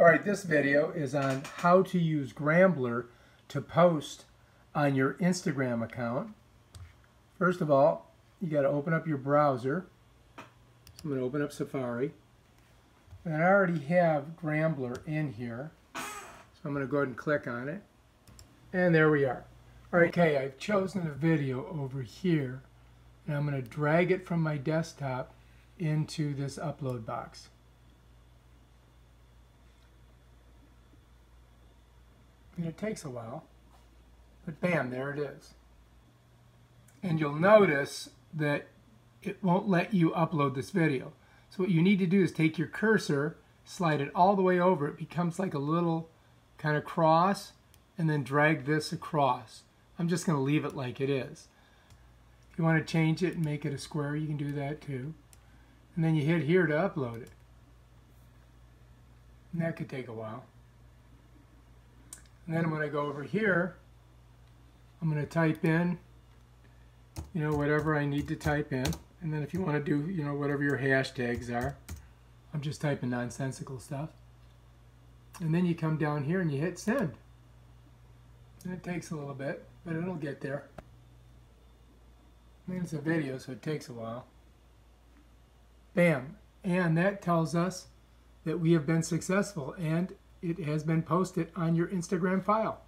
All right, this video is on how to use Gramblr to post on your Instagram account. First of all, you got to open up your browser. So I'm going to open up Safari. And I already have Gramblr in here. So I'm going to go ahead and click on it. And there we are. All right, okay, I've chosen a video over here. And I'm going to drag it from my desktop into this upload box. And it takes a while. But bam, there it is. And you'll notice that it won't let you upload this video. So what you need to do is take your cursor, slide it all the way over. It becomes like a little kind of cross, and then drag this across. I'm just going to leave it like it is. If you want to change it and make it a square, you can do that too. And then you hit here to upload it. And that could take a while. And then when to go over here. I'm going to type in, you know, whatever I need to type in. And then if you want to do, you know, whatever your hashtags are, I'm just typing nonsensical stuff. And then you come down here and you hit send. And it takes a little bit, but it'll get there. I mean, it's a video, so it takes a while. Bam. And that tells us that we have been successful and it has been posted on your Instagram file.